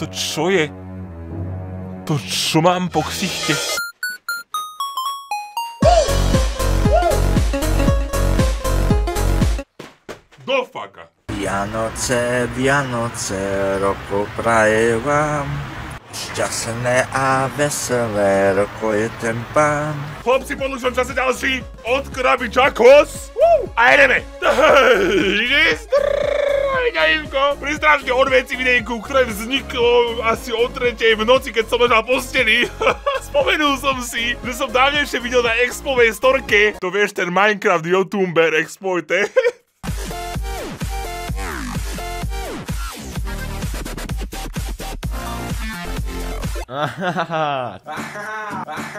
To čo je? To čo mám po ksichte? Do faka. Vianoce, Vianoce, roku praje vám. Šťastné a veselé, roko je ten pán. Chlapci, po dlhšom čase ďalší od krabičakos. Woo! A ideme. Zdravejko, pri strašne odveci videjku, ktoré vzniklo asi o tretej v noci, keď som ležal posteli. Spomenul som si, že som dávnejšie videl na Expovej storke, to vieš, ten Minecraft YouTuber Exploite. Ah ha ha ha!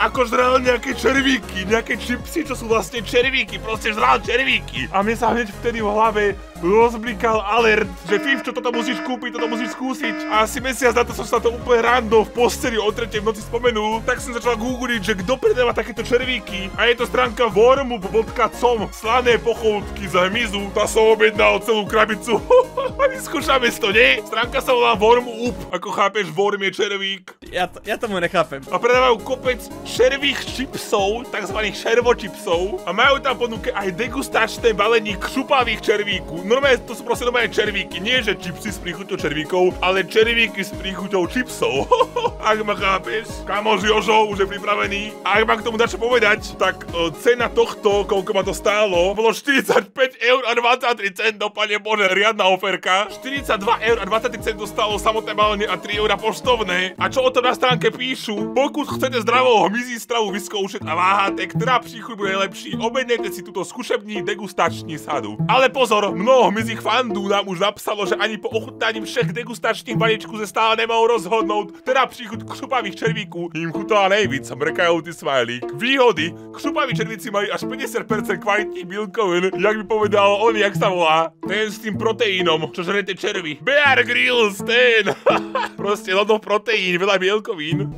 Ako žral nejaké červíky, nejaké čipsy, čo sú vlastne červíky, proste žral červíky. A mne sa hneď vtedy v hlave rozblikal alert, že Fifčo, toto musíš kúpiť, toto musíš skúsiť. A asi mesiac na to som sa to úplne rando v posteli o tretej v noci spomenul, tak som začal googliť, že kto predáva takéto červíky. A je to stránka wormup.com, slané pochoutky z hmyzu. Tá som objednal celú krabicu. A vyskúšame si to, nie? Stránka sa volá Wormup, ako chápeš, worm je červík. Ja, to, ja tomu nechápem. A predávajú kopec červých čipsov, takzvaných červočipsov. A majú tam ponuke aj degustačné balení křupavých červíků. Normálne, to sú proste normálne červíky. Nie, že čipsy s príchuťou červíkov, ale červíky s príchuťou čipsov. ak ma chápeš, kamož Jožo už je pripravený. Ak mám k tomu dať čo povedať, tak e, cena tohto, koľko ma to stálo, bolo 45 eur a 23 centov, pane Bože, riadna oferka. 42 eur a 23 centov stálo samotné balenie a 3 eur poštovné. A čo o tom na stránke píšu? Pokud chcete zdravou hmyzí stravu vyskoušet a váháte, ktorá príchuť bude lepší, objednejte si túto skúšební degustační sadu. Ale pozor, mnoho hmyzích fandů nám už napsalo, že ani po ochutnání všech degustačních balíčků se stále nemohou rozhodnout, která příchuť křupavých červíků jim chutala nejvíc, mrkajú ty smajlík. Výhody, křupaví červíci mají až 50% kvalitních bílkovin, jak by povedal on, jak sa volá, ten s tým proteínom, čo žrete červy. Bear Grylls, ten! Proste no proteín, veľa bielkovín.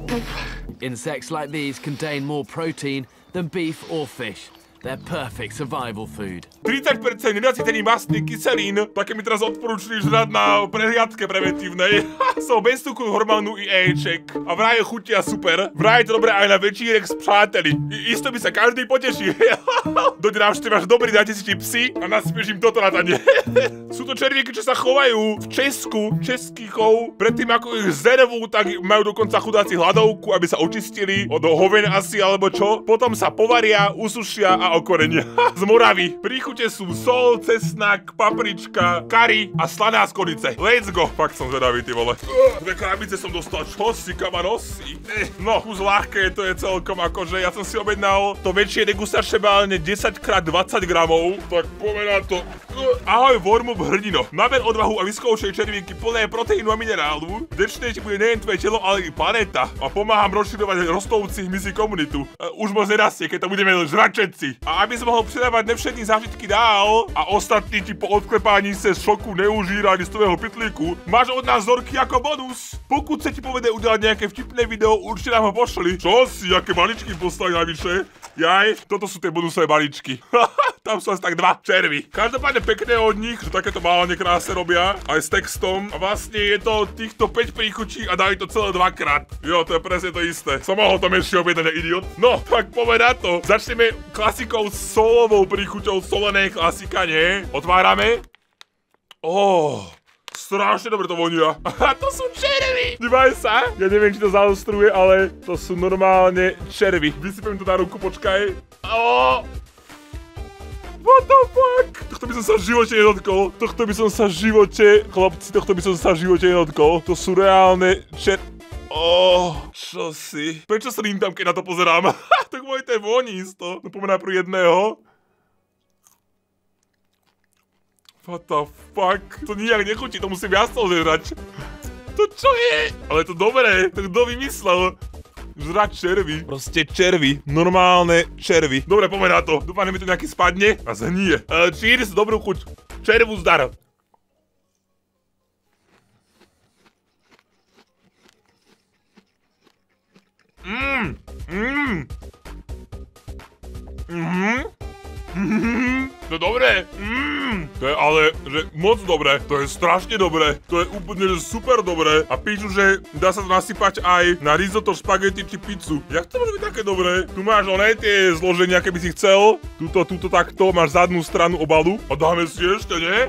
Insects like these contain more protein than beef or fish. They're perfect survival food. 30% nenasytený mastný kyselín, také mi teraz odporúčili žrať na prehliadke preventívnej. Som bez cukru, hormónu i ejček. A vraj chutia super. Vraj je to dobré aj na večírek s přáteli. I isto by sa každý poteší. Dojde návšteva, až dobrý, dáte si čipsy a naspieš im toto na tane. Sú to červíky, čo sa chovajú v Česku, český chov. Predtým ako ich zervú, tak majú dokonca chudáci hladovku, aby sa očistili od hoven asi alebo čo. Potom sa povaria, usušia a okorenia. Z Moravy. Príchute sú sol, cesnak, paprička, kari a slaná z konice. Let's go. Fakt som zvedavý, ty vole. Dve krabice som dostal. Čo si, kamarosi? No, kus ľahké, to je celkom akože. Ja som si objednal to väčšie degustačné bálne 10x20 gramov. Tak na to. Ahoj, Vormup hrdino. Naber odvahu a vyskúšaj červíky plné proteínu a minerálu. Dečné ti bude nejen tvoje telo, ale i planeta. A pomáham rozširovať rostouci hmyzi komunitu. Už moc nerastie, keď to budeme žrať všetci. A aby som mohol predávať nevšetní zážitky dál a ostatní ti po odklepání se šoku neužírali z tvojho pitlíku, máš od nás zorky ako bonus. Pokud sa ti povede udelať nejaké vtipné video, určite nám ho pošli. Čo si, aké maličky poslali navyše? Jaj, toto sú tie bonusové balíčky. Tam sú asi tak dva červy. Každopádne pekné od nich, že takéto málne krásne robia, aj s textom. A vlastne je to týchto 5 príchučí a dajú to celé dvakrát. Jo, to je presne to isté. Som mohol to menšie objednať, idiot. No, tak povedať to. Začneme klasikou solovou príchuťou solené klasika, nie? Otvárame. Oh, strašne dobre to vonia. A to sú červy. Dívaj sa. Ja neviem, či to zaostruje, ale to sú normálne červy. Vysypem to na ruku, počkaj. Oh. What the fuck? Tohto by som sa v živote nedotkol. Tohto by som sa v živote, chlapci, tohto by som sa v živote nedotkol. To sú reálne čer... Oh, čo si? Prečo tam, keď na to pozerám? to je voní isto. No poďme najprv jedného. What the fuck? To nijak nechutí, to musím toho zežrať. To čo je? Ale to dobré, to kto vymyslel? Žrať červy. Proste červy. Normálne červy. Dobre, poďme to. Dúfam, mi to nejaký spadne a zhnie. Uh, cheers, dobrú chuť. Červu zdar. Mmm. Mhm. Mhm. To dobré. Mmm. Mm, to je ale, že moc dobré, to je strašne dobré, to je úplne že super dobré. A píšu, že dá sa to nasypať aj na risotto, špagety či pizzu. Jak to môže byť také dobré? Tu máš oné tie zloženia, keby si chcel. Tuto, tuto takto, máš zadnú stranu obalu. A dáme si ešte, nie?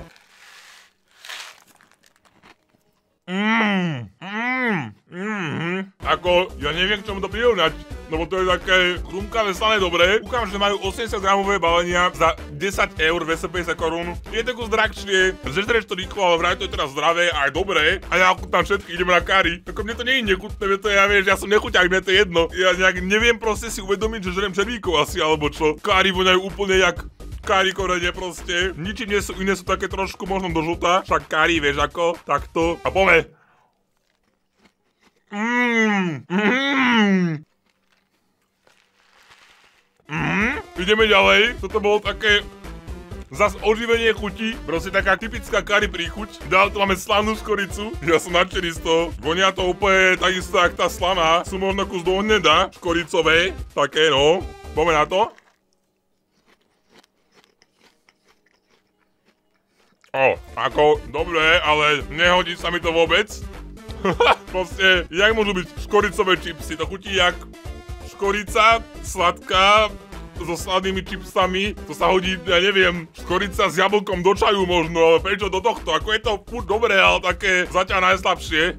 Mmm, mmm, mmm. Ako, ja neviem, k čomu to prirovnať, lebo to je také chrumkavé, slané dobré. Kúkam, že majú 80 gramové balenia za 10 eur, 250 korún. Je to kus drahšie, zežreš to rýchlo, ale vraj to je teraz zdravé a aj dobré. A ja ochutnám všetky, ideme na kari. Ako mne to nie je nechutné, to ja vieš, ja som nechuťák, mne to je jedno. Ja nejak neviem proste si uvedomiť, že žrem červíkov asi, alebo čo. Kari voňajú úplne jak Kári korene proste. Ničím nie sú, iné sú také trošku možno do žlta. Však kári, vieš ako, takto. A pome. Mmm, mmm. Mmm, ideme ďalej. Toto bolo také Zas oživenie chuti, proste taká typická kari príchuť. Dál tu máme slanú skoricu, ja som nadšený z toho. Vonia to úplne takisto, jak tá slaná. Sú možno kus do hneda, škoricové, také no. Poďme na to. O, ako, dobre, ale nehodí sa mi to vôbec. Proste, jak môžu byť škoricové čipsy? To chutí jak škorica, sladká, so sladnými čipsami, to sa hodí, ja neviem, škorica s jablkom do čaju možno, ale prečo do tohto? Ako je to furt dobré, ale také zatiaľ najslabšie.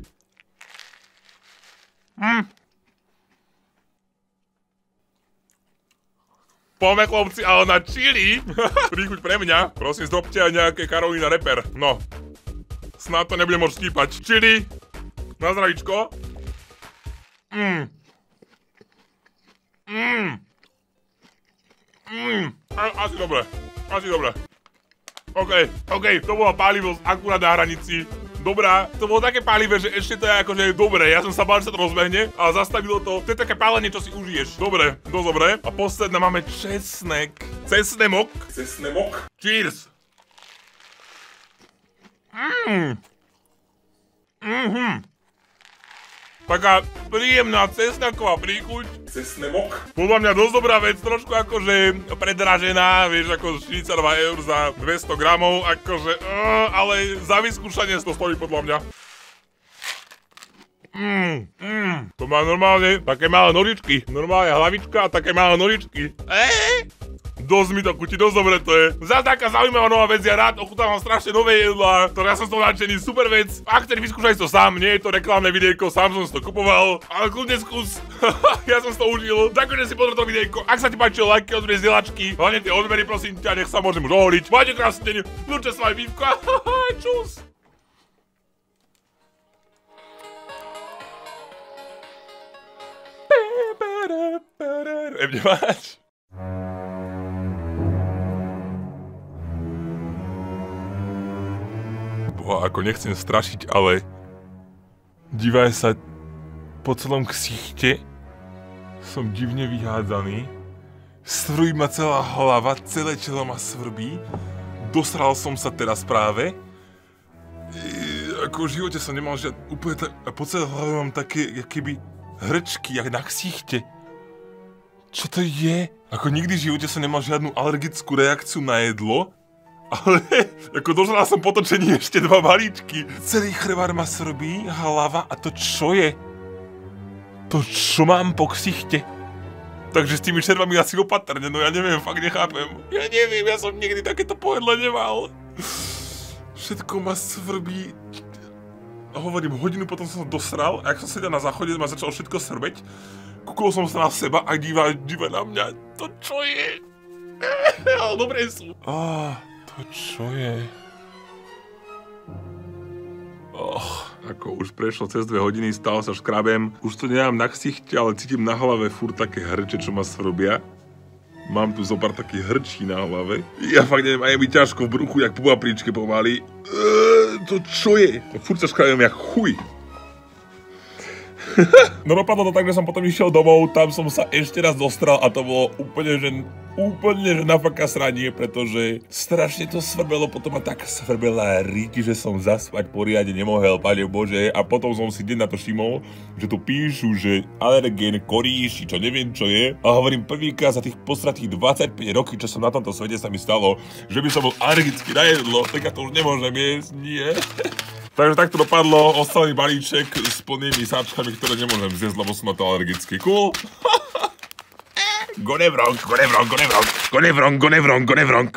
Hm. Poďme chlopci, ale na chili. Príchuť pre mňa. Prosím, zdobte aj nejaké Karolina Reper. No. Snad to nebudem môcť skýpať. Chili. Na zdravíčko. Mmm. Mmm. Mmm. Asi dobre. Asi dobre. OK, OK, to bolo pálivosť akurát na hranici dobrá. To bolo také pálivé, že ešte to je akože dobré. Ja som sa bál, že sa to rozbehne, ale zastavilo to. To je také pálenie, čo si užiješ. Dobre, dosť dobre. A posledná máme česnek. Cesnemok. Cesnemok. Cheers. Mmm. Mhm. Taká príjemná cesnaková príchuť. Cesnemok. Podľa mňa dosť dobrá vec, trošku akože predražená, vieš, ako 42 eur za 200 gramov, akože, uh, ale za vyskúšanie to stojí podľa mňa. Mmm, mmm, to má normálne také malé nožičky. Normálne hlavička a také malé nožičky. Eee? Dosť mi to chutí, dosť dobre to je. Zas taká zaujímavá nová vec, ja rád ochutávam strašne nové jedlá, ktoré ja som z toho nadšený, super vec. Ak chceš vyskúšaj to sám, nie je to reklamné videjko, sám som si to kupoval, ale kľudne skús. ja som si to užil. Ďakujem, si pozrel to videjko. Ak sa ti páčilo, like, odberi zdieľačky, hlavne tie odbery, prosím ťa, nech sa môžem už oholiť. Majte krásny deň, ľúčte s vami Vívko, čus. Ebne máš? Boha, ako nechcem strašiť, ale divaj sa po celom ksichte som divne vyhádzaný. Svrbí ma celá hlava, celé telo ma svrbí. Dosral som sa teraz práve. Ako v živote som nemal žiad... Úplne tak... A po celé hlave mám také, keby hrčky, jak na ksichte. Čo to je? Ako nikdy v živote som nemal žiadnu alergickú reakciu na jedlo, ale ako dožral som potočení ešte dva balíčky. Celý chrbár ma srbí, hlava a to čo je? To čo mám po ksichte? Takže s tými červami asi opatrne, no ja neviem, fakt nechápem. Ja neviem, ja som nikdy takéto pojedle nemal. Všetko ma svrbí. Hovorím, hodinu potom som sa dosral a ak som sedel na záchode, ma začalo všetko srbeť. Kúkol som sa na seba a díva, díva na mňa. To čo je? Ale dobré sú. Oh. To čo je? Och, ako už prešlo cez dve hodiny, stále sa škrabem. Už to nemám na ksichte, ale cítim na hlave furt také hrče, čo ma srobia. Mám tu zopár takých hrčí na hlave. Ja fakt neviem, aj mi ťažko v bruchu, jak po papričke pomaly. Eee, to čo je? Furt sa škrabem jak chuj. No dopadlo to tak, že som potom išiel domov, tam som sa ešte raz dostral a to bolo úplne, že úplne, že na faka sranie, pretože strašne to svrbelo, potom ma tak svrbela ríti, že som zaspať poriadne nemohol, pane Bože, a potom som si deň na to všimol, že tu píšu, že alergén koríš, či čo neviem čo je, a hovorím prvýkrát za tých posratých 25 rokov, čo som na tomto svete sa mi stalo, že by som bol alergický na jedlo, tak ja to už nemôžem jesť, nie. Takže takto dopadlo, ostali balíček s plnými sáčkami, ktoré nemôžem zjesť, lebo som na to alergický. Cool. Go nevrong, go nevrong, go nevrong, go nevrong, go nevrong, go nevrong.